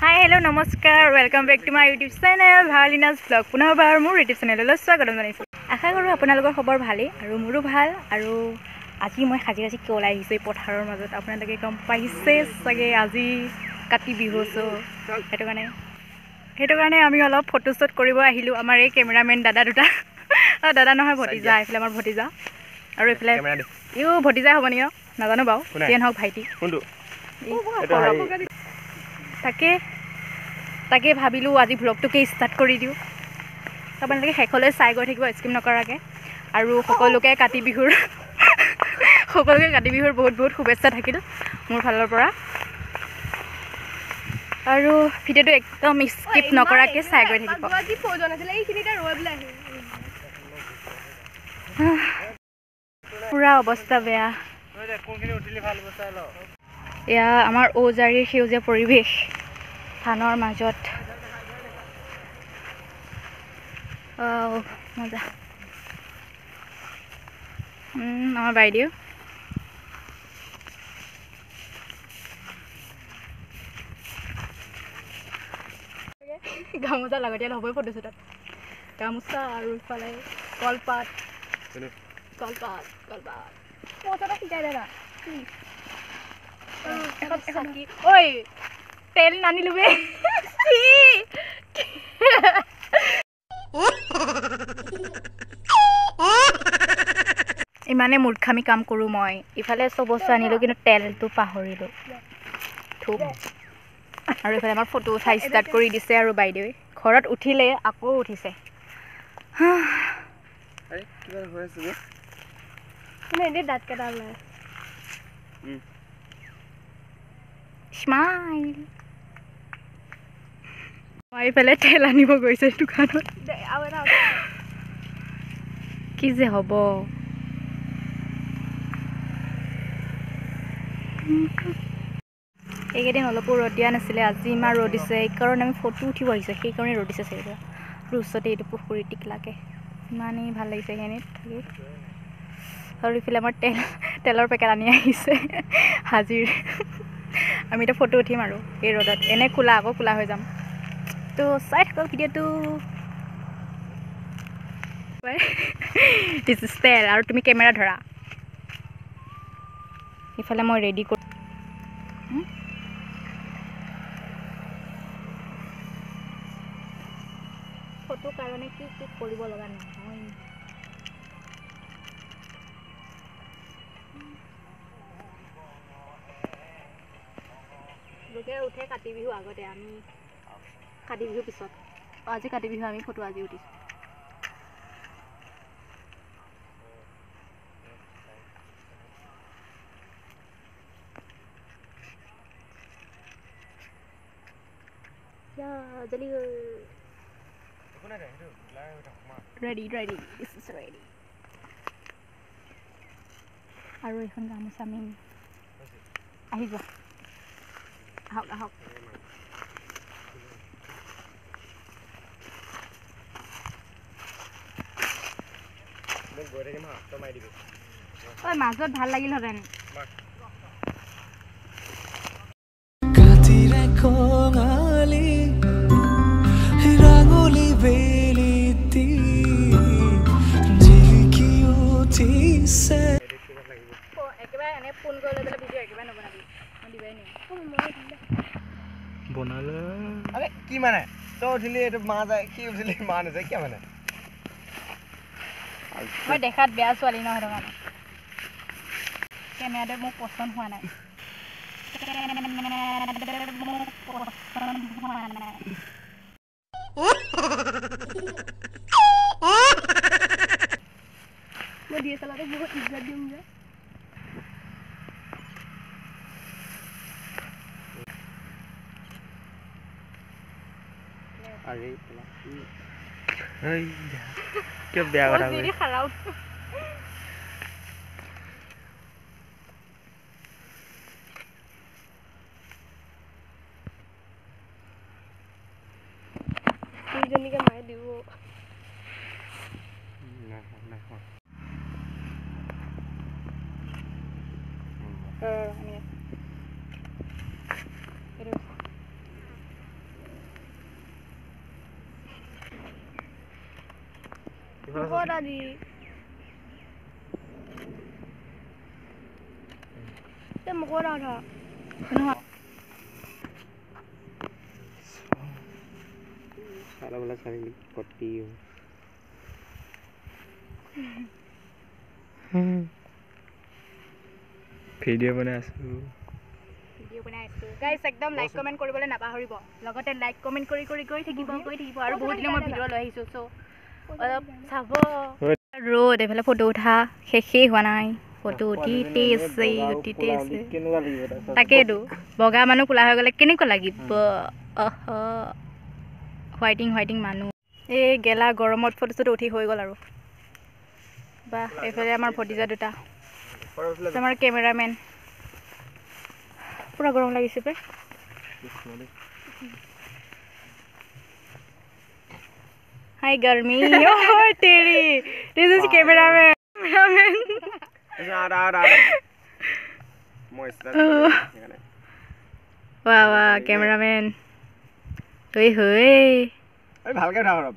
হাই hello নমস্কাৰ welcome back to my YouTube channel ভালিনাজ vlog পুনৰবাৰ মোৰ ইউটিউব চেনেললৈ স্বাগতম জনাইছোঁ। আশা কৰোঁ আপোনালোকৰ খবৰ ভালেই আৰু মোৰো ভাল আৰু আজি মই সাজি সাজি কিয় ওলাই আহিছোঁ এই পথাৰৰ মাজত? আপোনালোকে গম পাইছে চাগে আজি কাতি বিহু চ' সেইটো কাৰণে সেইটো কাৰণে আমি অলপ ফটোশ্বুট কৰিব আহিলোঁ। আমাৰ এই কেমেৰামেন দাদা দুটা। অঁ দাদা নহয় ভতিজা এইফালে আমাৰ ভতিজা। আৰু এইফালে ইও ভতিজা হ'ব নেকি নাজানো বাৰু? যিয়ে নহওক ভাইটি কোনটো এই এইটো হেৰি। তাকে তাকে ভাবিলোঁ আজি ভ্লগটোকে ষ্টাৰ্ট কৰি দিওঁ। আপোনালোকে শেষলৈ চাই গৈ থাকিব স্কিম নকৰাকৈ। আৰু সকলোকে কাতি বিহুৰ সকলোকে কাতি বিহুৰ বহুত বহুত শুভেচ্ছা থাকিল মোৰ ফালৰ পৰা। আৰু ভিডিঅ'টো একদম স্কিপ নকৰাকৈ চাই গৈ থাকিব। পূৰা অৱস্থা বেয়া। এয়া আমাৰ ঔজাৰীৰ সেউজীয়া পৰিৱেশ ধানৰ মাজত। মজা। আমাৰ বাইদেউ। গামোচা লাগতিয়াল হ'বই ফটোশ্বুটত। গামোচা আৰু ইফালে কলপাত? কলপাত কলপাত। পইচাটা শিকাই দে না। এখন চাকি ঐ তেল নানিলো বে ইমানে মূৰ্খামি কাম কৰোঁ মই ইফালে চব বস্তু আনিলোঁ কিন্তু তেলটো পাহৰিলোঁ থুপ আৰু ইফালে আমাৰ ফটো উঠাই ষ্টাৰ্ট কৰি দিছে আৰু বাইদেৱে ঘৰত উঠিলে আকৌ উঠিছে যে দাঁত কেইটা ওলাই। স্মাইল মই এইফালে তেল আনিব গৈছে দোকানত। কি যে হ'ব। এইকেইদিন অলপো ৰ'দ দিয়া নাছিলে আজি ইমান ৰ'দ দিছে। সেইকাৰণে আমি ফটো উঠিব আহিছোঁ সেইকাৰণে ৰ'দ দিছে চাগে। আৰু ওচৰতে এইটো পুখুৰী টিকলাকে। ইমানেই ভাল লাগিছে সেইখিনিত। থাকি আৰু ইফালে আমাৰ তেল তেলৰ পেকেট আনি আহিছে। হাজিৰ। আমি এতিয়া ফটো উঠিম আৰু এই ৰ'দত। এনে খোলা আকৌ খোলা হৈ যাম। তো চাই থাকক ভিডিঅ'টো। ইজ আৰু তুমি কেমেৰা ধৰা। ইফালে মই ৰেডি কৰি ফটো কাৰণে কি কি কৰিব লগা নহয় লোকে উঠে কাতি বিহু আগতে আমি কাতি বিহুৰ পিছত। অঁ, আজি কাতি বিহু আমি ফটো আজি উঠিছোঁ। জলি একো নাই দে সেইটো ওলাই হৈ। থাক মা ready ready this is ready আৰু এইখন গামোচা আমি আহি যোৱা আহক আহক মোক গৈ থাকিম হা তই মাৰি দিবি। ঐ মাজত ভাল লাগিলহেঁতেন। মাক কাতিৰে কঙালী ৰাঙলী বেলিতি জিলিকি উঠিছে। একেবাৰে এনে ফোন কৰি লৈ পেলাই ভিডিঅ' একেবাৰে নবনাবি। মই দিবাই নোৱাৰিম বনালে। আৰে কি মানে? তই উঠিলি এইটো মা যায় সি উঠিলি মা নাযায় কিয় মানে? মই দেখাত বেয়া ছোৱালী নহয় সেইটো কাৰণে। কেমেৰাটোৱে মোক পচন্দ হোৱা নাই। মই ডি এছ এল বহুত ইজ্জত দিম যে। আৰে কিয় বেয়া কথা কৈ খাৰাও দুইজনীকে মায়ে দিব নাই হোৱা, নাই হোৱা। ৰ ৰ ৰ, আনি আছো। এইটো মুখত আদি মুখত আধা চালা বোলা চাৰিলি কটি ভিডিঅ' বনাই আছো ভিডিঅ' বনাই আছোঁ গাইছ একদম লাইক কমেণ্ট কৰিবলৈ নাপাহৰিব লগতে লাইক কমেণ্ট কৰি কৰি গৈ থাকিব গৈ থাকিব আৰু বহুত দিনৰ মই ভিডিঅ' লৈ আহিছোঁ চ' অলপ চাব। ৰ'দ এইফালে ফটো উঠা। শেষেই হোৱা নাই। ফটো উঠিতে আছে উঠিতে আছে। তাকেইতো বগা মানুহ কোলা হৈ গ'লে কেনেকুৱা লাগিব? অহ হোৱাইটিং হোৱাইটিং মানুহ। এই গেলা গৰমত ফটো চটো উঠি হৈ গ'ল আৰু। বা এইফালে আমাৰ ভতিজা দুটা। আমাৰ কেমেৰামেন। পূৰা গৰম লাগিছে পাই। হাই গৰমি অ' তেৰি দিছ ইজ কেমেৰামেন কেমেৰামেন মই অহ। ৱা ৱা কেমেৰামেন হৈ হৈ ভালকে উঠাম অলপ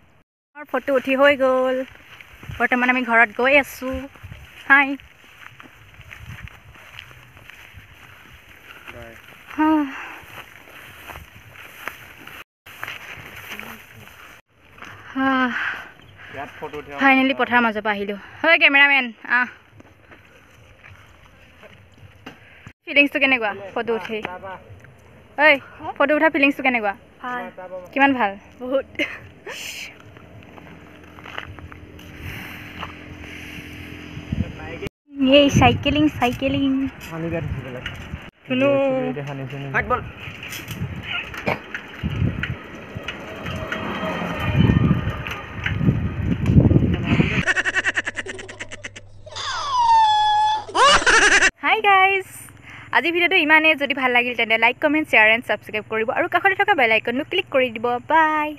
আমাৰ ফটো উঠি হৈ গ'ল বৰ্তমান আমি ঘৰত গৈ আছোঁ হাই ইয়াত ফটো উঠাম ফাইনেলি পথাৰৰ মাজৰ পৰা আহিলোঁ। হয় কেমেৰামেন আহ। ফিলিংছটো কেনেকুৱা? ফটো উঠি। ঐ ফটো উঠা ফিলিংছটো কেনেকুৱা? কিমান ভাল? বহুত। এই চাইকেলিং চাইকেলিং পানী গাত উঠি পেলাই শুনো হাত বল হাই গাইজ আজি ভিডিঅ'টো ইমানেই। যদি ভাল লাগিল তেন্তে like comment share and subscribe কৰিব আৰু কাষতে থকা বেল ক্লিক কৰি দিব। বাই!